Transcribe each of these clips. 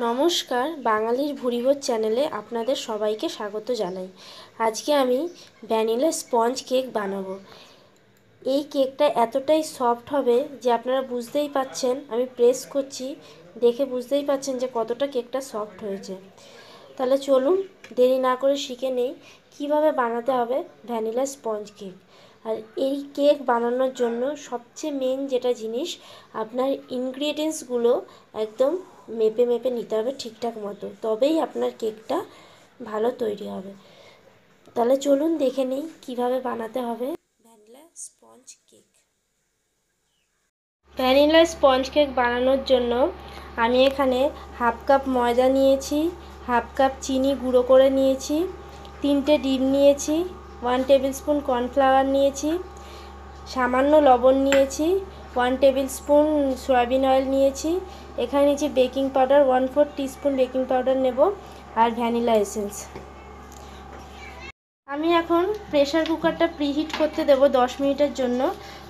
নমস্কার, বাঙালির ভুরিভোজ চ্যানেলে আপনাদের সবাইকে স্বাগত জানাই। আজকে আমি ভ্যানিলা স্পঞ্জ কেক বানাবো। এই কেকটা এতটাই সফট হবে যে আপনারা বুঝতেই পাচ্ছেন, আমি প্রেস করছি, দেখে বুঝতেই পাচ্ছেন যে কতটা কেকটা সফট হয়েছে। তাহলে চলুন, দেরি না করে শিখে নেই, কীভাবে বানাতে হবে ভ্যানিলা স্পঞ্জ কেক। আর এই কেক বানানোর জন্য সবচেয়ে মেন যেটা জিনিস, আপনার ইনগ্রিডিয়েন্টসগুলো একদম মেপে মেপে নিতে হবে ঠিকঠাক মতো। তবেই আপনার কেকটা ভালো তৈরি হবে। তাহলে চলুন দেখে নিই কীভাবে বানাতে হবে vanilla sponge cake. Vanilla sponge cake বানানোর জন্য আমি এখানে হাফ কাপ ময়দা নিয়েছি, হাফ কাপ চিনি গুঁড়ো করে নিয়েছি, তিনটে ডিম নিয়েছি, ওয়ান টেবিল স্পুন কর্নফ্লাওয়ার নিয়েছি, সামান্য লবণ নিয়েছি one table spoon soybean oil নিয়েছি। এখানে নিয়েছি baking powder one four teaspoon baking powder নেব আর ভ্যানিলা এসেন্স আমি এখন প্রেশার কুকারটা প্রিহিট করতে দেব দশ মিনিটের জন্য।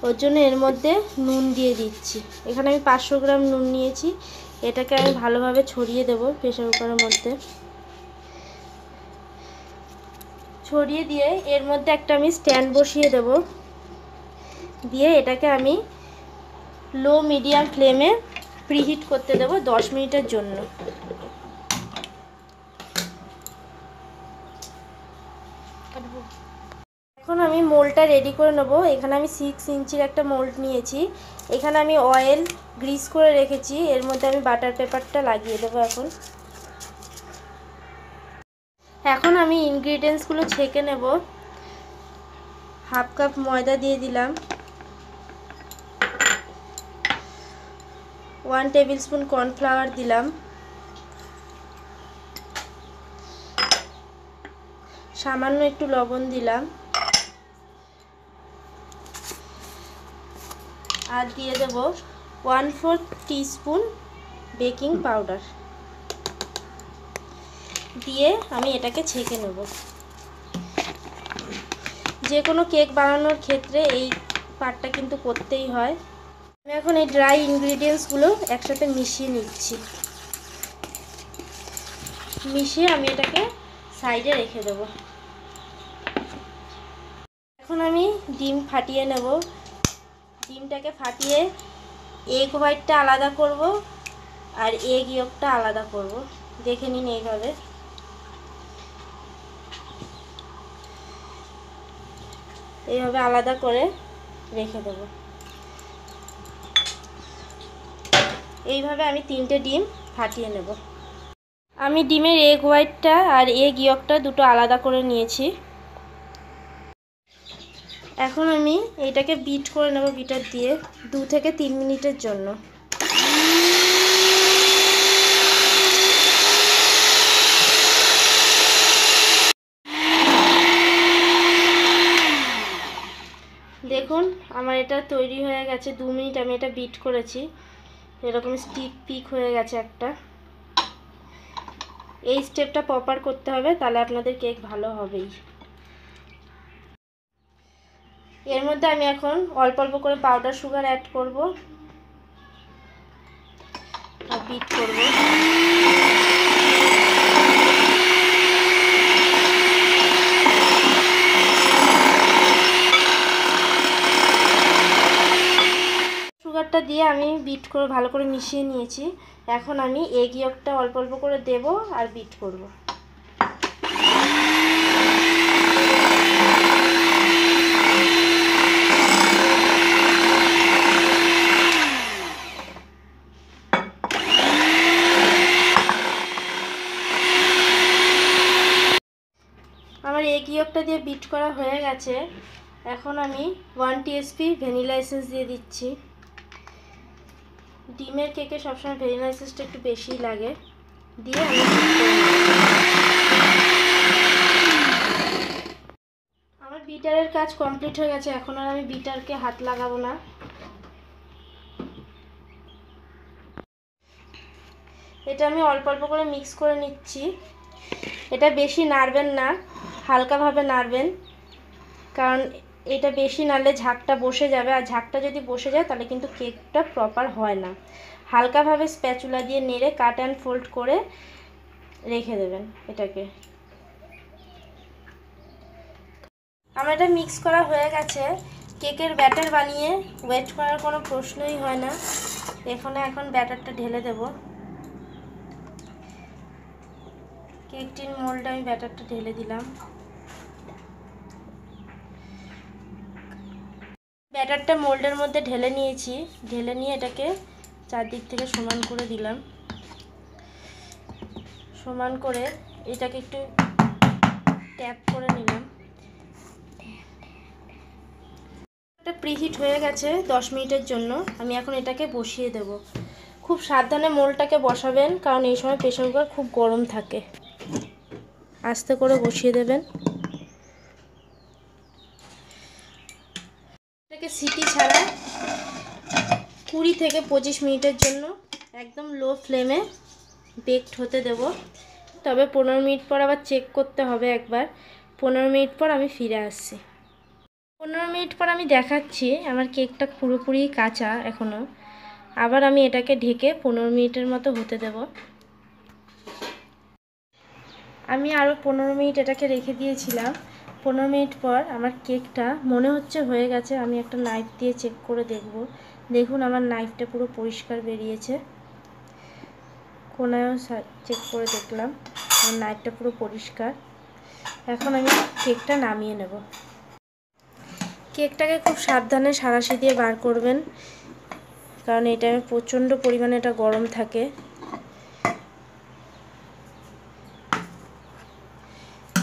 ওর জন্য এর মধ্যে নুন দিয়ে দিচ্ছি। এখানে আমি পাঁচশো গ্রাম নুন নিয়েছি। এটাকে আমি ভালোভাবে ছড়িয়ে দেব প্রেশার কুকারের মধ্যে। ছড়িয়ে দিয়ে এর মধ্যে একটা আমি স্ট্যান্ড বসিয়ে দেব। দিয়ে এটাকে আমি লো মিডিয়াম ফ্লেমে প্রিহিট করতে দেব দশ মিনিটের জন্য। এখন আমি মোলটা রেডি করে নেব। এখানে আমি সিক্স ইঞ্চির একটা মোল্ড নিয়েছি। এখানে আমি অয়েল গ্রিস করে রেখেছি। এর মধ্যে আমি বাটার পেপারটা লাগিয়ে দেবো এখন। এখন আমি ইনগ্রিডিয়েন্টসগুলো ছেঁকে নেব। হাফ কাপ ময়দা দিয়ে দিলাম। ওয়ান টেবিল স্পুন কর্নফ্লাওয়ার দিলাম। সামান্য একটু লবণ দিলাম। আর দিয়ে দেব one fourth teaspoon baking powder. দিয়ে আমি এটাকে ছেঁকে নেব। যে কোনো কেক বানানোর ক্ষেত্রে এই পার্টটা কিন্তু করতেই হয়। আমি এখন এই ড্রাই ইনগ্রিডিয়েন্টসগুলো একসাথে মিশিয়ে নিচ্ছি। মিশিয়ে আমি এটাকে সাইডে রেখে দেব। এখন আমি ডিম ফাটিয়ে নেব। ডিমটাকে ফাটিয়ে এগ হোয়াইটটা আলাদা করব আর এগ ইয়কটা আলাদা করব। দেখে নিন এইভাবে। এইভাবে আলাদা করে রেখে দেব। এইভাবে আমি তিনটে ডিম ফাটিয়ে নেব। আমি ডিমের এগ হোয়াইটটা আর এগ ইয়কটা দুটো আলাদা করে নিয়েছি। এখন আমি এটাকে বিট করে নেব বিটার দিয়ে দু থেকে তিন মিনিটের জন্য। দেখুন, আমার এটা তৈরি হয়ে গেছে, দু মিনিট আমি এটা বিট করেছি। এরকম স্টিক পিক হয়ে গেছে একটা। এই স্টেপটা প্রপার করতে হবে, তাহলে আপনাদের কেক ভালো হবেই। এর মধ্যে আমি এখন অল্প অল্প করে পাউডার সুগার অ্যাড করব। আর বিট করব। সুগারটা দিয়ে আমি বিট করে ভালো করে মিশিয়ে নিয়েছি। এখন আমি এগ ইয়কটা অল্প অল্প করে দেব আর বিট করব। আমার এগ ইয়কটা দিয়ে বিট করা হয়ে গেছে। এখন আমি ওয়ান টিএসপি ভ্যানিলা এসেন্স দিয়ে দিচ্ছি। ডিমের কেকে সবসময় ভ্যানিলা এসেন্সটা একটু বেশিই লাগে। দিয়ে আমি আমার বিটারের কাজ কমপ্লিট হয়ে গেছে, এখন আর আমি বিটারকে হাত লাগাবো না। এটা আমি অল্প অল্প করে মিক্স করে নিচ্ছি। এটা বেশি নাড়বেন না, হালকাভাবে নাড়বেন। কারণ এটা বেশি নাড়লে ঝাঁকটা বসে যাবে। আর ঝাঁকটা যদি বসে যায়, তাহলে কিন্তু কেকটা প্রপার হয় না। হালকাভাবে স্প্যাচুলা দিয়ে নেড়ে কাট অ্যান্ড ফোল্ড করে রেখে দেবেন এটাকে। আমার এটা মিক্স করা হয়ে গেছে। কেকের ব্যাটার বানিয়ে ওয়েট করার কোনো প্রশ্নই হয় না। এখানে এখন ব্যাটারটা ঢেলে দেব। কেকটির মোল্ডে আমি ব্যাটারটা ঢেলে দিলাম। ব্যাটারটা মোল্ডের মধ্যে ঢেলে নিয়েছি। ঢেলে নিয়ে এটাকে চারদিক থেকে সমান করে দিলাম। সমান করে এটাকে একটু ট্যাপ করে নিলাম। এটা প্রিহিট হয়ে গেছে দশ মিনিটের জন্য। আমি এখন এটাকে বসিয়ে দেব। খুব সাবধানে মোলটাকে বসাবেন, কারণ এই সময় প্রেশার কুকার খুব গরম থাকে। আস্তে করে বসিয়ে দেবেন। এটাকে সিটি ছাড়া কুড়ি থেকে পঁচিশ মিনিটের জন্য একদম লো ফ্লেমে বেকড হতে দেব। তবে পনেরো মিনিট পর আবার চেক করতে হবে একবার। পনেরো মিনিট পর আমি ফিরে আসছি। পনেরো মিনিট পর আমি দেখাচ্ছি, আমার কেকটা পুরোপুরি কাঁচা এখনও আবার আমি এটাকে ঢেকে পনেরো মিনিটের মতো হতে দেব। আমি আরও পনেরো মিনিট এটাকে রেখে দিয়েছিলাম। পনেরো মিনিট পর আমার কেকটা মনে হচ্ছে হয়ে গেছে, আমি একটা নাইফ দিয়ে চেক করে দেখব। দেখুন, আমার নাইফটা পুরো পরিষ্কার বেরিয়েছে। কোনায়ও চেক করে দেখলাম, আমার নাইফটা পুরো পরিষ্কার। এখন আমি কেকটা নামিয়ে নেব। কেকটাকে খুব সাবধানে সারাশি দিয়ে বার করবেন, কারণ এটা প্রচণ্ড পরিমাণে এটা গরম থাকে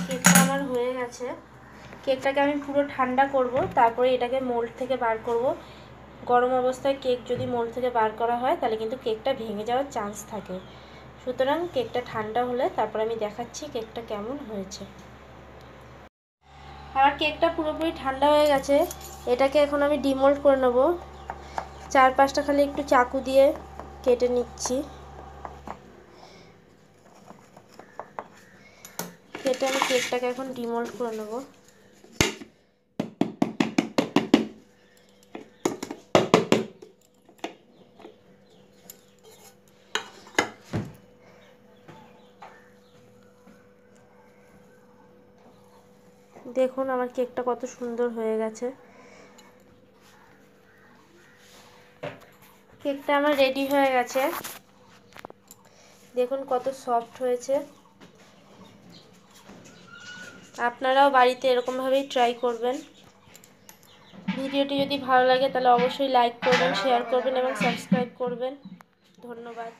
কেকটা আমার হয়ে গেছে। কেকটাকে আমি পুরো ঠান্ডা করব, তারপরে এটাকে মোল্ড থেকে বার করব। গরম অবস্থায় কেক যদি মোল্ড থেকে বার করা হয়, তাহলে কিন্তু কেকটা ভেঙে যাওয়ার চান্স থাকে। সুতরাং কেকটা ঠান্ডা হলে তারপর আমি দেখাচ্ছি কেকটা কেমন হয়েছে। আমার কেকটা পুরোপুরি ঠান্ডা হয়ে গেছে। এটাকে এখন আমি ডিমোল্ড করে নেব। চার পাঁচটা খালি একটু চাকু দিয়ে কেটে নিচ্ছি। কেটে আমি কেকটাকে এখন ডিমোল্ড করে নেব। দেখুন আমার কেকটা কত সুন্দর হয়ে গেছে। কেকটা আমার রেডি হয়ে গেছে। দেখুন কত সফট হয়েছে। আপনারাও বাড়িতে এরকমভাবেই ট্রাই করবেন। ভিডিওটি যদি ভালো লাগে তাহলে অবশ্যই লাইক করবেন শেয়ার করবেন এবং সাবস্ক্রাইব করবেন। ধন্যবাদ।